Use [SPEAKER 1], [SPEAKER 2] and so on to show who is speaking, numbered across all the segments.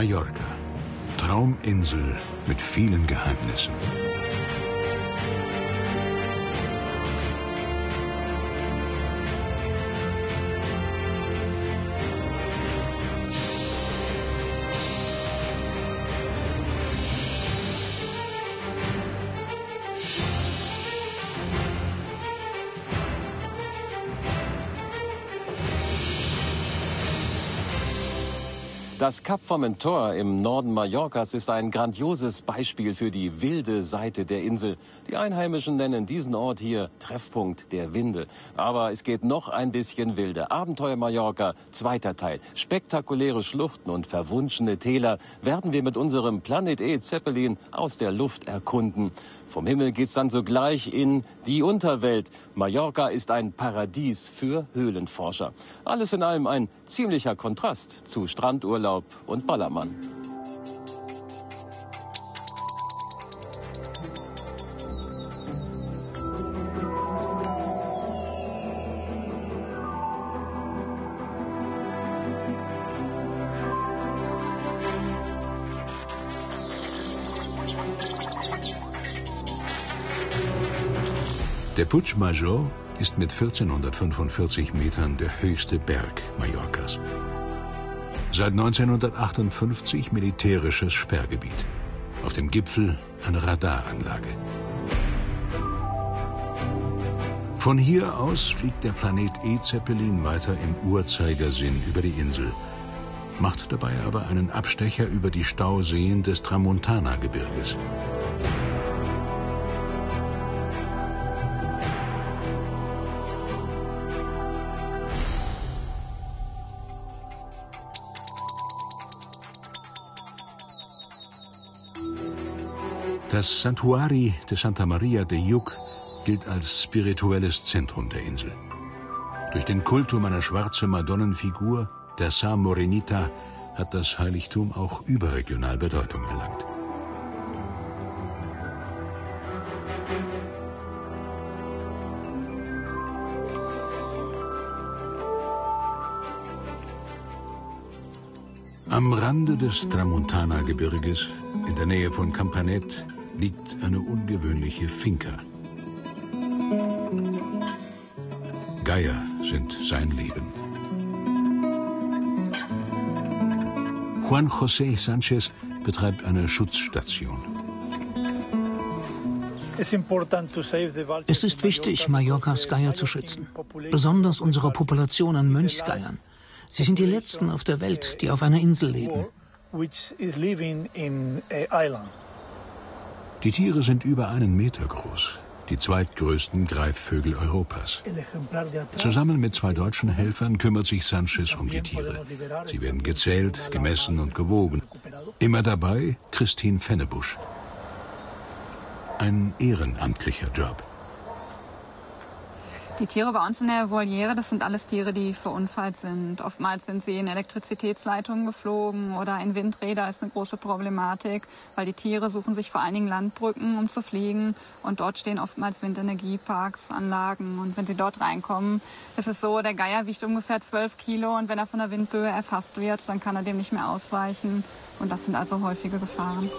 [SPEAKER 1] Mallorca. Trauminsel mit vielen Geheimnissen.
[SPEAKER 2] Das Kap Formentor im Norden Mallorcas ist ein grandioses Beispiel für die wilde Seite der Insel. Die Einheimischen nennen diesen Ort hier Treffpunkt der Winde. Aber es geht noch ein bisschen wilder. Abenteuer Mallorca, zweiter Teil. Spektakuläre Schluchten und verwunschene Täler werden wir mit unserem Planet E Zeppelin aus der Luft erkunden. Vom Himmel geht's dann sogleich in die Unterwelt. Mallorca ist ein Paradies für Höhlenforscher. Alles in allem ein ziemlicher Kontrast zu Strandurlaub und Ballermann.
[SPEAKER 1] Der Puig Major ist mit 1445 Metern der höchste Berg Mallorcas. Seit 1958 militärisches Sperrgebiet. Auf dem Gipfel eine Radaranlage. Von hier aus fliegt der Planet E-Zeppelin weiter im Uhrzeigersinn über die Insel, macht dabei aber einen Abstecher über die Stauseen des Tramontana-Gebirges. Das Santuari de Santa Maria de Yuc gilt als spirituelles Zentrum der Insel. Durch den Kult um eine schwarze Madonnenfigur, der Sa Morenita, hat das Heiligtum auch überregional Bedeutung erlangt. Am Rande des Tramontana-Gebirges, in der Nähe von Campanet, liegt eine ungewöhnliche Finca. Geier sind sein Leben. Juan José Sanchez betreibt eine Schutzstation.
[SPEAKER 3] Es ist wichtig, Mallorcas Geier zu schützen, besonders unsere Population an Mönchsgeiern. Sie sind die letzten auf der Welt, die auf einer Insel leben.
[SPEAKER 1] Die Tiere sind über einen Meter groß, die zweitgrößten Greifvögel Europas. Zusammen mit zwei deutschen Helfern kümmert sich Sanchez um die Tiere. Sie werden gezählt, gemessen und gewogen. Immer dabei Christine Fennebusch. Ein ehrenamtlicher Job.
[SPEAKER 4] Die Tiere bei uns in der Voliere, das sind alles Tiere, die verunfallt sind. Oftmals sind sie in Elektrizitätsleitungen geflogen oder in Windräder ist eine große Problematik, weil die Tiere suchen sich vor allen Dingen Landbrücken, um zu fliegen. Und dort stehen oftmals Windenergieparks, Anlagen. Und wenn sie dort reinkommen, ist es so, der Geier wiegt ungefähr 12 Kilo und wenn er von der Windböe erfasst wird, dann kann er dem nicht mehr ausweichen. Und das sind also häufige Gefahren.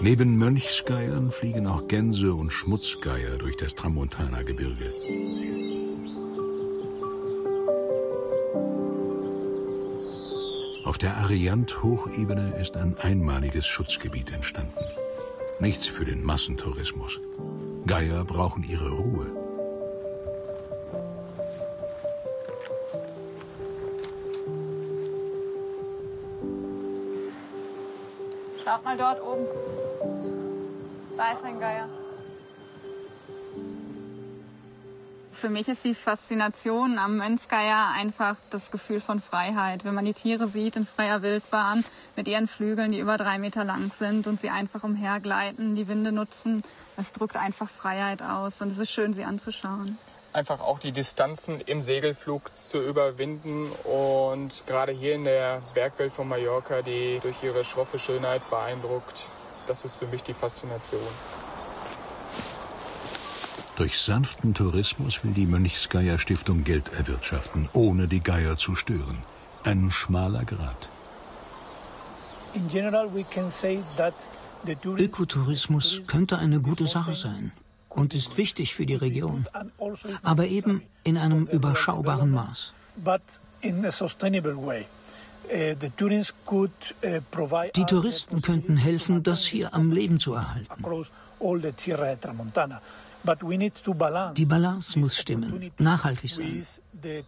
[SPEAKER 1] Neben Mönchsgeiern fliegen auch Gänse und Schmutzgeier durch das Tramontana-Gebirge. Auf der Ariant-Hochebene ist ein einmaliges Schutzgebiet entstanden. Nichts für den Massentourismus. Geier brauchen ihre Ruhe.
[SPEAKER 4] Schaut mal dort oben. Da ist ein Geier. Für mich ist die Faszination am Mönchsgeier einfach das Gefühl von Freiheit. Wenn man die Tiere sieht in freier Wildbahn mit ihren Flügeln, die über drei Meter lang sind und sie einfach umhergleiten, die Winde nutzen, das drückt einfach Freiheit aus und es ist schön, sie anzuschauen
[SPEAKER 5] einfach auch die Distanzen im Segelflug zu überwinden und gerade hier in der Bergwelt von Mallorca, die durch ihre schroffe Schönheit beeindruckt, das ist für mich die Faszination.
[SPEAKER 1] Durch sanften Tourismus will die Mönchsgeier Stiftung Geld erwirtschaften, ohne die Geier zu stören. Ein schmaler Grat.
[SPEAKER 3] Ökotourismus könnte eine gute Sache sein und ist wichtig für die Region, aber eben in einem überschaubaren Maß. Die Touristen könnten helfen, das hier am Leben zu erhalten. Die Balance muss stimmen, nachhaltig sein.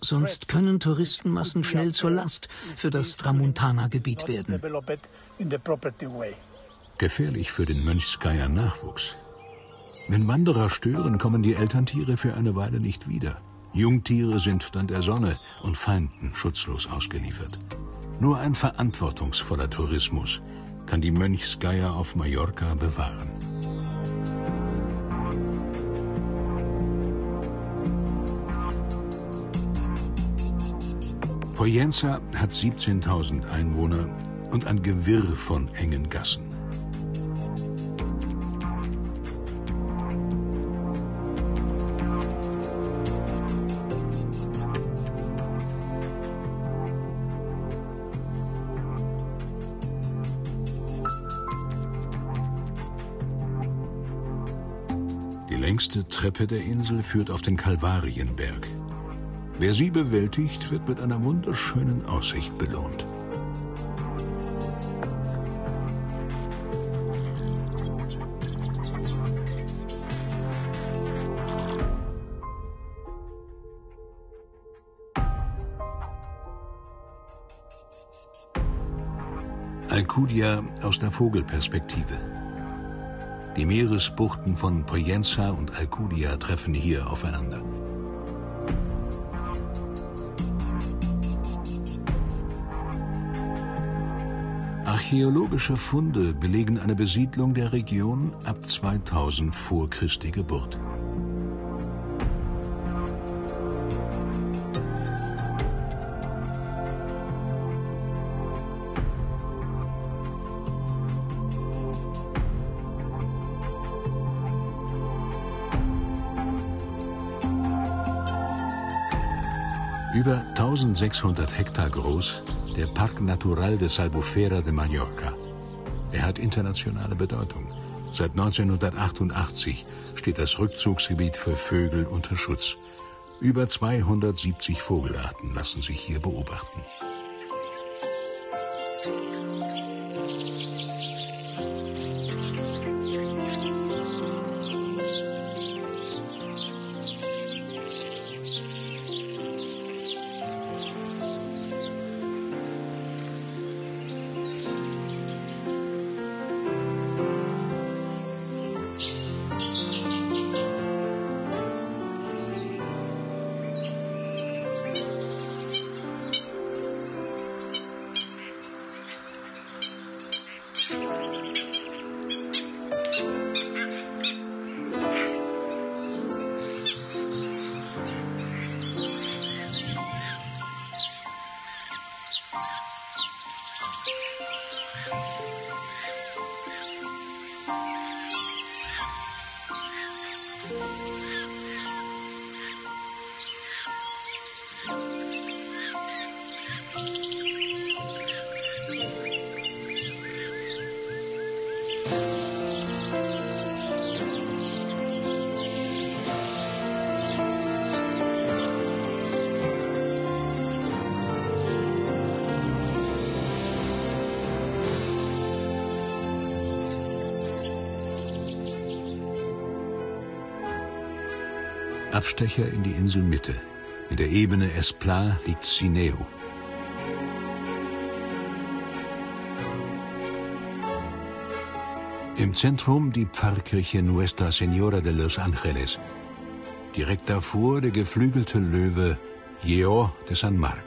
[SPEAKER 3] Sonst können Touristenmassen schnell zur Last für das Tramontana-Gebiet werden.
[SPEAKER 1] Gefährlich für den Mönchsgeier Nachwuchs. Wenn Wanderer stören, kommen die Elterntiere für eine Weile nicht wieder. Jungtiere sind dann der Sonne und Feinden schutzlos ausgeliefert. Nur ein verantwortungsvoller Tourismus kann die Mönchsgeier auf Mallorca bewahren. Poyenza hat 17.000 Einwohner und ein Gewirr von engen Gassen. Die längste Treppe der Insel führt auf den Kalvarienberg, Wer sie bewältigt, wird mit einer wunderschönen Aussicht belohnt. Alcudia aus der Vogelperspektive. Die Meeresbuchten von Poyenza und Alcudia treffen hier aufeinander. Archäologische Funde belegen eine Besiedlung der Region ab 2000 vor Christi Geburt. Über 1600 Hektar groß der Parque Natural de Salbufera de Mallorca. Er hat internationale Bedeutung. Seit 1988 steht das Rückzugsgebiet für Vögel unter Schutz. Über 270 Vogelarten lassen sich hier beobachten. Abstecher in die Inselmitte. In der Ebene Espla liegt Sineo. Im Zentrum die Pfarrkirche Nuestra Señora de los Ángeles. Direkt davor der geflügelte Löwe Yeo de San Marc.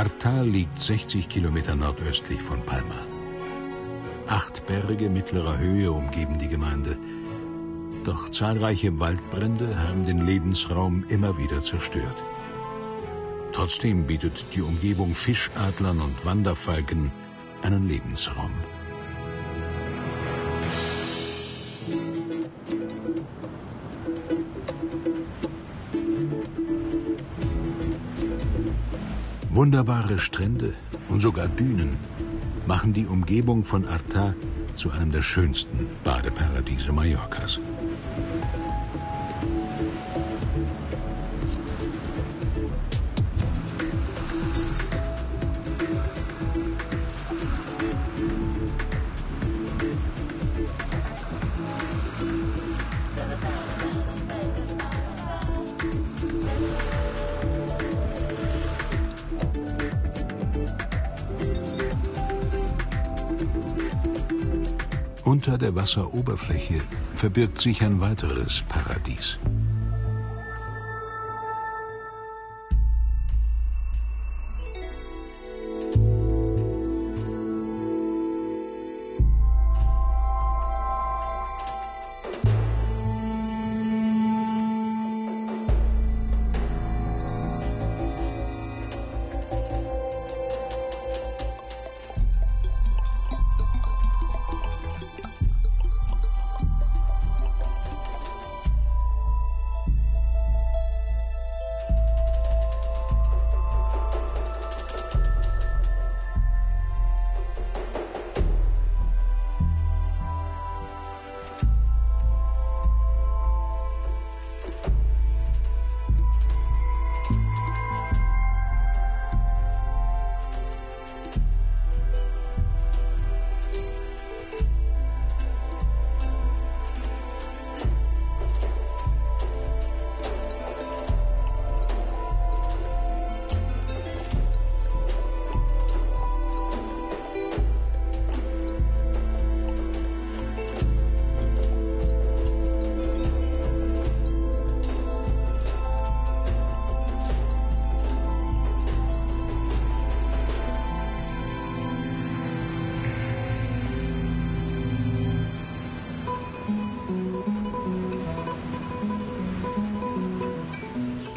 [SPEAKER 1] Artal liegt 60 Kilometer nordöstlich von Palma. Acht Berge mittlerer Höhe umgeben die Gemeinde. Doch zahlreiche Waldbrände haben den Lebensraum immer wieder zerstört. Trotzdem bietet die Umgebung Fischadlern und Wanderfalken einen Lebensraum. Wunderbare Strände und sogar Dünen machen die Umgebung von Arta zu einem der schönsten Badeparadiese Mallorcas. Unter der Wasseroberfläche verbirgt sich ein weiteres Paradies.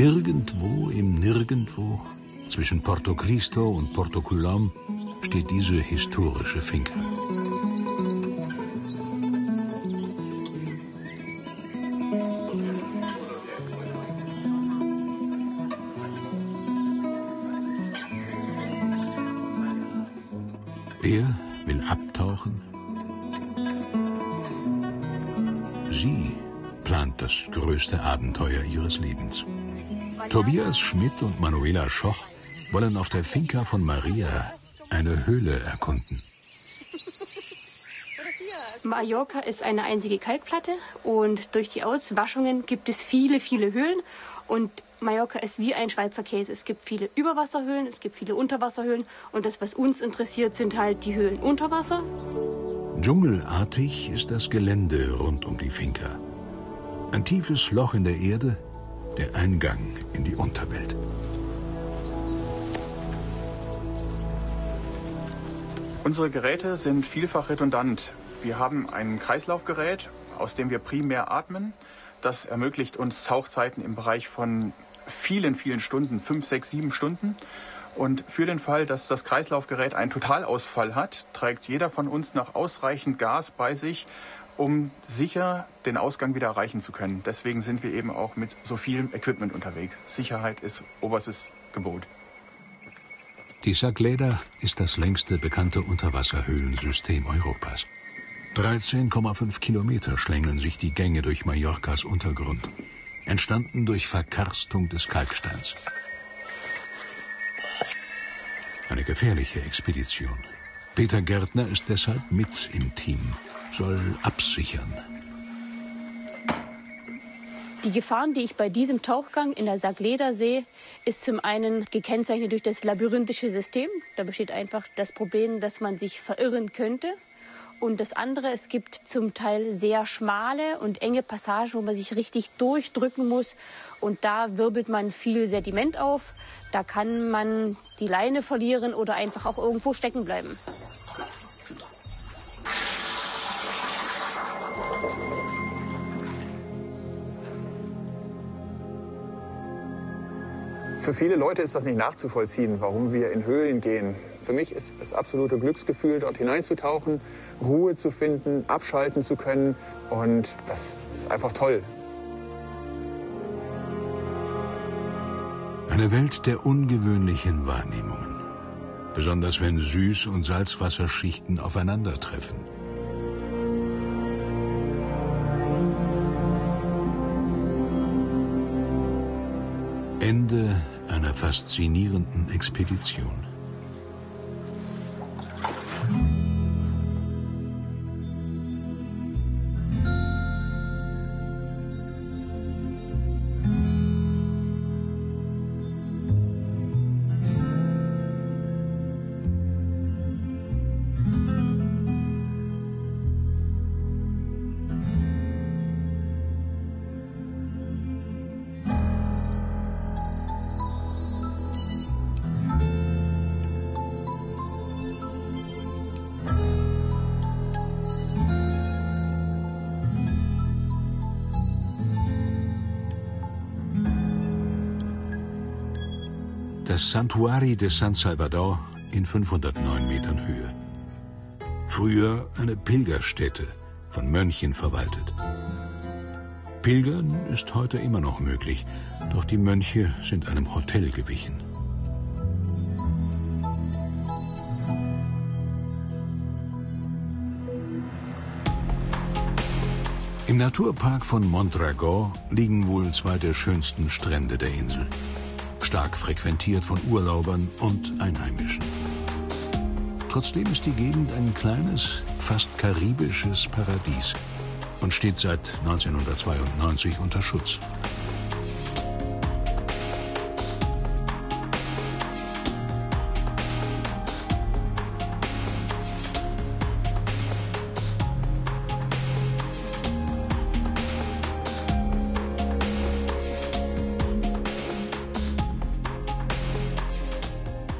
[SPEAKER 1] Irgendwo im Nirgendwo zwischen Porto Cristo und Porto Colom steht diese historische Finca. Er will abtauchen. Sie plant das größte Abenteuer ihres Lebens. Tobias Schmidt und Manuela Schoch wollen auf der Finca von Maria eine Höhle erkunden.
[SPEAKER 6] Mallorca ist eine einzige Kalkplatte und durch die Auswaschungen gibt es viele, viele Höhlen. Und Mallorca ist wie ein Schweizer Käse. Es gibt viele Überwasserhöhlen, es gibt viele Unterwasserhöhlen. Und das, was uns interessiert, sind halt die Höhlen unter Wasser.
[SPEAKER 1] Dschungelartig ist das Gelände rund um die Finca. Ein tiefes Loch in der Erde, der Eingang in die Unterwelt.
[SPEAKER 5] Unsere Geräte sind vielfach redundant. Wir haben ein Kreislaufgerät, aus dem wir primär atmen. Das ermöglicht uns Tauchzeiten im Bereich von vielen, vielen Stunden, fünf, sechs, sieben Stunden. Und für den Fall, dass das Kreislaufgerät einen Totalausfall hat, trägt jeder von uns noch ausreichend Gas bei sich, um sicher den Ausgang wieder erreichen zu können. Deswegen sind wir eben auch mit so viel Equipment unterwegs. Sicherheit ist oberstes Gebot.
[SPEAKER 1] Die Sagleda ist das längste bekannte Unterwasserhöhlensystem Europas. 13,5 Kilometer schlängeln sich die Gänge durch Mallorcas Untergrund, entstanden durch Verkarstung des Kalksteins. Eine gefährliche Expedition. Peter Gärtner ist deshalb mit im Team soll absichern.
[SPEAKER 6] Die Gefahren, die ich bei diesem Tauchgang in der Sagleda sehe, ist zum einen gekennzeichnet durch das labyrinthische System. Da besteht einfach das Problem, dass man sich verirren könnte. Und das andere, es gibt zum Teil sehr schmale und enge Passagen, wo man sich richtig durchdrücken muss. Und da wirbelt man viel Sediment auf. Da kann man die Leine verlieren oder einfach auch irgendwo stecken bleiben.
[SPEAKER 7] Für viele Leute ist das nicht nachzuvollziehen, warum wir in Höhlen gehen. Für mich ist das absolute Glücksgefühl, dort hineinzutauchen, Ruhe zu finden, abschalten zu können. Und das ist einfach toll.
[SPEAKER 1] Eine Welt der ungewöhnlichen Wahrnehmungen. Besonders wenn Süß- und Salzwasserschichten aufeinandertreffen. Ende faszinierenden Expedition. Das Santuari de San Salvador in 509 Metern Höhe. Früher eine Pilgerstätte, von Mönchen verwaltet. Pilgern ist heute immer noch möglich, doch die Mönche sind einem Hotel gewichen. Im Naturpark von Mondragón liegen wohl zwei der schönsten Strände der Insel stark frequentiert von Urlaubern und Einheimischen. Trotzdem ist die Gegend ein kleines, fast karibisches Paradies und steht seit 1992 unter Schutz.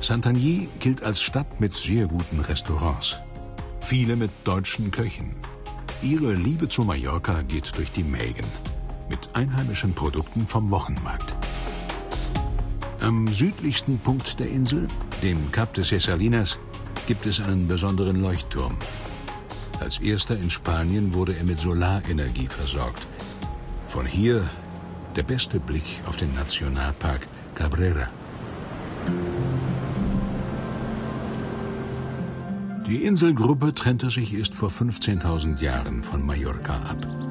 [SPEAKER 1] Santagny gilt als Stadt mit sehr guten Restaurants. Viele mit deutschen Köchen. Ihre Liebe zu Mallorca geht durch die Mägen. Mit einheimischen Produkten vom Wochenmarkt. Am südlichsten Punkt der Insel, dem Cap de Cesalinas, gibt es einen besonderen Leuchtturm. Als erster in Spanien wurde er mit Solarenergie versorgt. Von hier der beste Blick auf den Nationalpark Cabrera. Die Inselgruppe trennte sich erst vor 15.000 Jahren von Mallorca ab.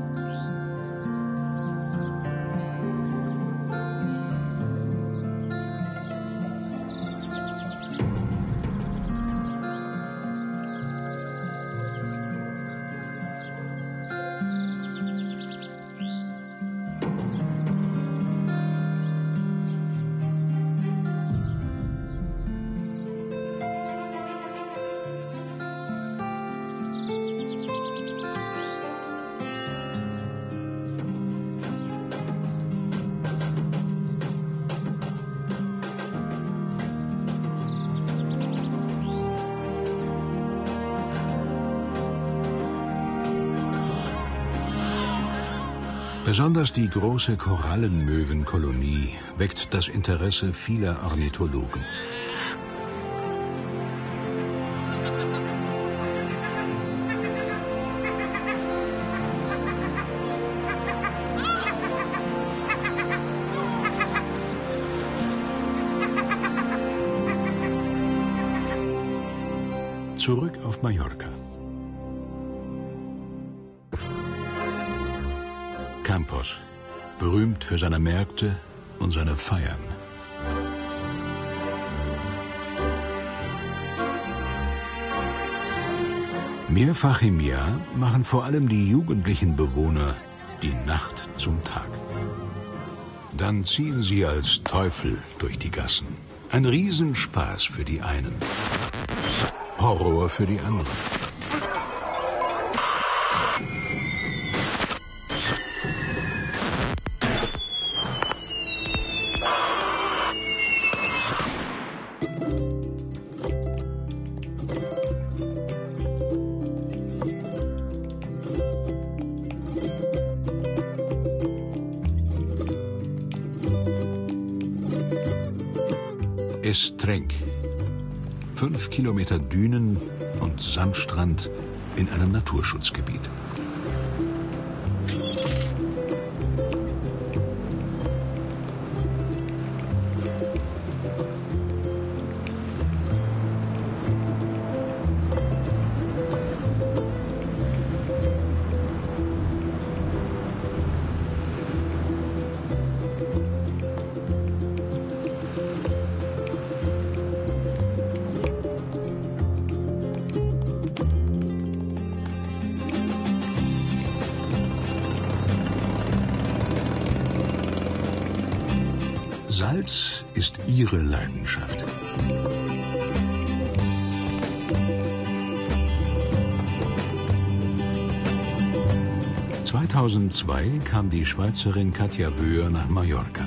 [SPEAKER 1] Besonders die große Korallenmöwenkolonie weckt das Interesse vieler Ornithologen. Zurück auf Mallorca. Campos, berühmt für seine Märkte und seine Feiern. Mehrfach im Jahr machen vor allem die jugendlichen Bewohner die Nacht zum Tag. Dann ziehen sie als Teufel durch die Gassen. Ein Riesenspaß für die einen, Horror für die anderen. Kilometer Dünen und Sandstrand in einem Naturschutzgebiet. Salz ist ihre Leidenschaft. ...2002 kam die Schweizerin Katja Wöhr nach Mallorca.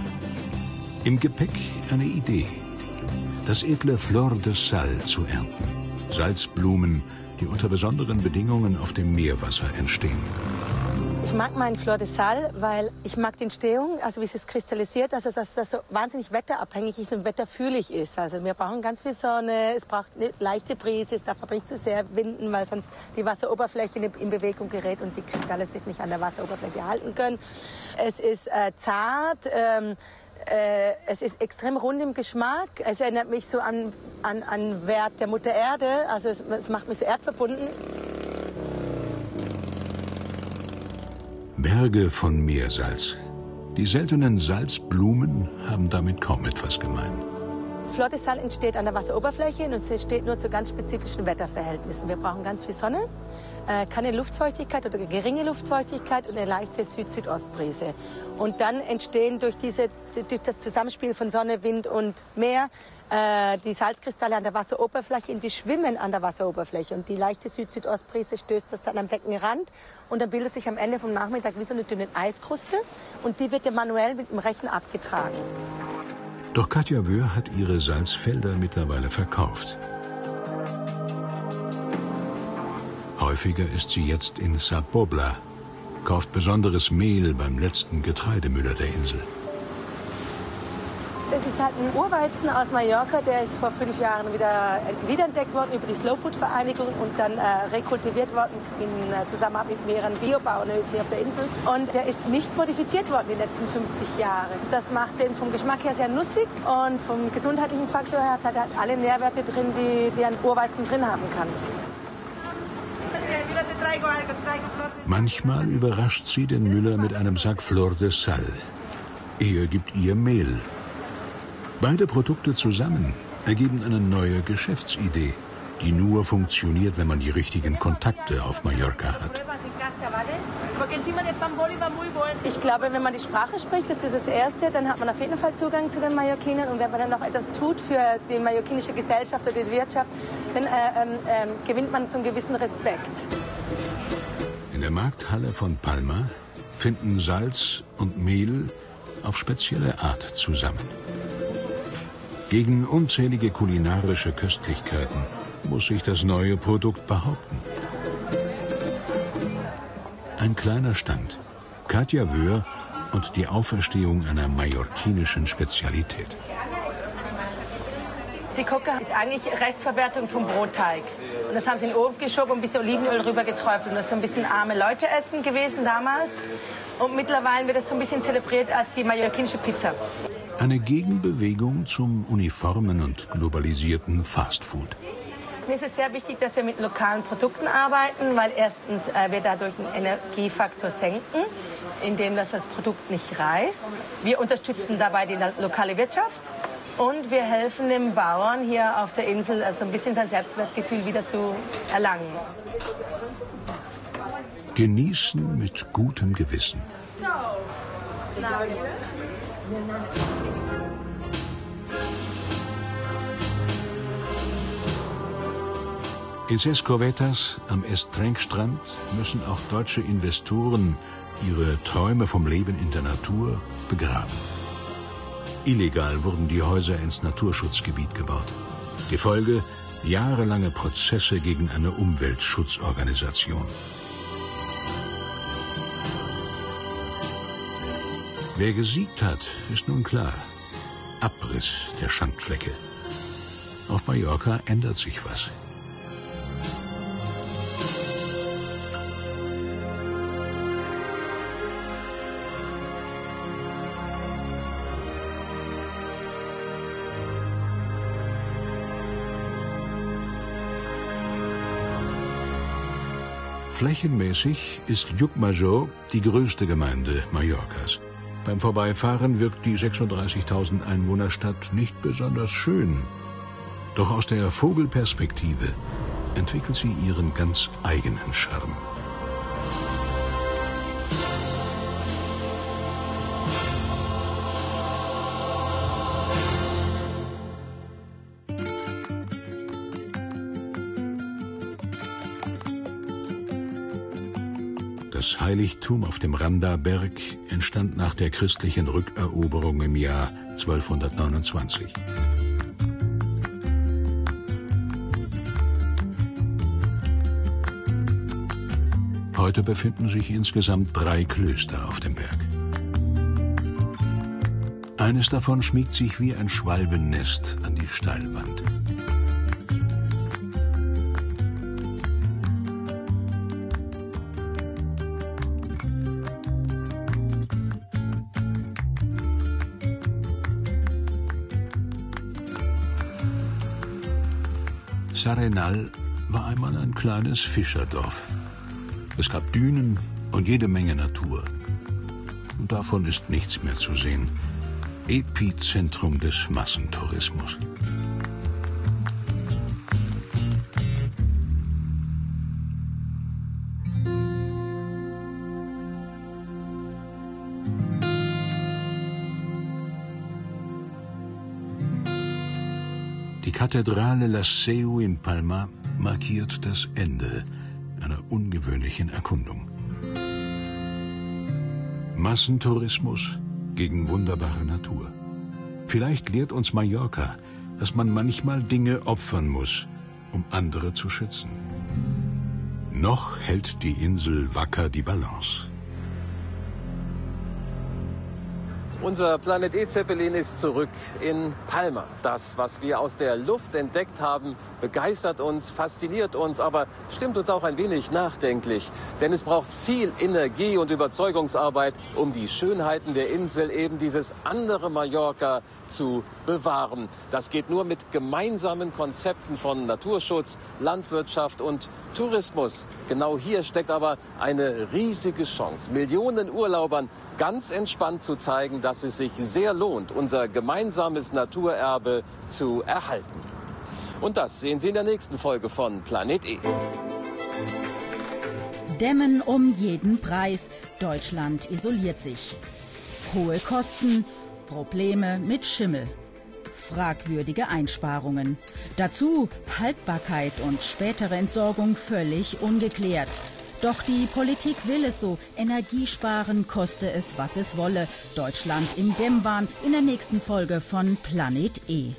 [SPEAKER 1] Im Gepäck eine Idee. Das edle Flor de Sal zu ernten. Salzblumen, die unter besonderen Bedingungen auf dem Meerwasser entstehen.
[SPEAKER 8] Ich mag meinen Flor de Sal, weil ich mag die Entstehung, also wie es sich kristallisiert, also dass das so wahnsinnig wetterabhängig ist und wetterfühlig ist. Also wir brauchen ganz viel Sonne, es braucht eine leichte Brise, es darf aber nicht zu sehr winden, weil sonst die Wasseroberfläche in Bewegung gerät und die Kristalle sich nicht an der Wasseroberfläche halten können. Es ist äh, zart. Ähm, äh, es ist extrem rund im Geschmack. Es erinnert mich so an, an, an Wert der Mutter Erde. Also es, es macht mich so erdverbunden.
[SPEAKER 1] Berge von Meersalz. Die seltenen Salzblumen haben damit kaum etwas gemein.
[SPEAKER 8] Flottesal entsteht an der Wasseroberfläche und es entsteht nur zu ganz spezifischen Wetterverhältnissen. Wir brauchen ganz viel Sonne, keine Luftfeuchtigkeit oder geringe Luftfeuchtigkeit und eine leichte Süd-Südostbrise. Und dann entstehen durch, diese, durch das Zusammenspiel von Sonne, Wind und Meer äh, die Salzkristalle an der Wasseroberfläche und die schwimmen an der Wasseroberfläche. Und die leichte Süd-Südostbrise stößt das dann am Beckenrand und dann bildet sich am Ende vom Nachmittag wie so eine dünne Eiskruste und die wird manuell mit dem Rechen abgetragen.
[SPEAKER 1] Doch Katja Wöhr hat ihre Salzfelder mittlerweile verkauft. Häufiger ist sie jetzt in Sapobla, kauft besonderes Mehl beim letzten Getreidemüller der Insel.
[SPEAKER 8] Das ist halt ein Urweizen aus Mallorca, der ist vor fünf Jahren wieder wiederentdeckt worden über die Slow Food Vereinigung und dann äh, rekultiviert worden in äh, Zusammenarbeit mit mehreren Biobauernhöfen auf der Insel. Und der ist nicht modifiziert worden die letzten 50 Jahre. Das macht den vom Geschmack her sehr nussig und vom gesundheitlichen Faktor her hat er halt alle Nährwerte drin, die, die ein Urweizen drin haben kann.
[SPEAKER 1] Manchmal überrascht sie den Müller mit einem Sack Flor de Sal. Er gibt ihr Mehl. Beide Produkte zusammen ergeben eine neue Geschäftsidee, die nur funktioniert, wenn man die richtigen Kontakte auf Mallorca hat.
[SPEAKER 8] Ich glaube, wenn man die Sprache spricht, das ist das Erste, dann hat man auf jeden Fall Zugang zu den Mallorquinern. Und wenn man dann noch etwas tut für die mallorquinische Gesellschaft oder die Wirtschaft, dann äh, äh, gewinnt man zum gewissen Respekt.
[SPEAKER 1] In der Markthalle von Palma finden Salz und Mehl auf spezielle Art zusammen. Gegen unzählige kulinarische Köstlichkeiten muss sich das neue Produkt behaupten. Ein kleiner Stand, Katja Wöhr und die Auferstehung einer mallorquinischen Spezialität.
[SPEAKER 8] Die Coca ist eigentlich Restverwertung vom Brotteig. Und das haben sie in den Ofen geschoben und ein bisschen Olivenöl drüber geträufelt. Und das ist so ein bisschen arme Leute essen gewesen damals. Und mittlerweile wird das so ein bisschen zelebriert als die mallorquinische Pizza.
[SPEAKER 1] Eine Gegenbewegung zum uniformen und globalisierten Fastfood.
[SPEAKER 8] Mir ist es sehr wichtig, dass wir mit lokalen Produkten arbeiten, weil erstens äh, wir dadurch einen Energiefaktor senken, indem das, das Produkt nicht reißt. Wir unterstützen dabei die lokale Wirtschaft und wir helfen dem Bauern hier auf der Insel, also ein bisschen sein Selbstwertgefühl wieder zu erlangen.
[SPEAKER 1] Genießen mit gutem Gewissen. So, In Sescovetas am Estrenkstrand müssen auch deutsche Investoren ihre Träume vom Leben in der Natur begraben. Illegal wurden die Häuser ins Naturschutzgebiet gebaut. Die Folge jahrelange Prozesse gegen eine Umweltschutzorganisation. Wer gesiegt hat, ist nun klar. Abriss der Schandflecke. Auf Mallorca ändert sich was. Flächenmäßig ist Llucmajor die größte Gemeinde Mallorcas. Beim Vorbeifahren wirkt die 36.000 Einwohnerstadt nicht besonders schön. Doch aus der Vogelperspektive entwickelt sie ihren ganz eigenen Charme. Das Heiligtum auf dem Randa-Berg entstand nach der christlichen Rückeroberung im Jahr 1229. Heute befinden sich insgesamt drei Klöster auf dem Berg. Eines davon schmiegt sich wie ein Schwalbennest an die Steilwand. Sarenal war einmal ein kleines Fischerdorf. Es gab Dünen und jede Menge Natur. Und davon ist nichts mehr zu sehen. Epizentrum des Massentourismus. Kathedrale La Seu in Palma markiert das Ende einer ungewöhnlichen Erkundung. Massentourismus gegen wunderbare Natur. Vielleicht lehrt uns Mallorca, dass man manchmal Dinge opfern muss, um andere zu schützen. Noch hält die Insel wacker die Balance.
[SPEAKER 2] Unser Planet E-Zeppelin ist zurück in Palma. Das, was wir aus der Luft entdeckt haben, begeistert uns, fasziniert uns, aber stimmt uns auch ein wenig nachdenklich. Denn es braucht viel Energie und Überzeugungsarbeit, um die Schönheiten der Insel, eben dieses andere Mallorca, zu bewahren. Das geht nur mit gemeinsamen Konzepten von Naturschutz, Landwirtschaft und Tourismus. Genau hier steckt aber eine riesige Chance, Millionen Urlaubern ganz entspannt zu zeigen, dass es sich sehr lohnt, unser gemeinsames Naturerbe zu erhalten. Und das sehen Sie in der nächsten Folge von Planet E.
[SPEAKER 9] Dämmen um jeden Preis. Deutschland isoliert sich. Hohe Kosten, Probleme mit Schimmel. Fragwürdige Einsparungen. Dazu Haltbarkeit und spätere Entsorgung völlig ungeklärt. Doch die Politik will es so. Energiesparen koste es, was es wolle. Deutschland im Dämmwahn in der nächsten Folge von Planet E.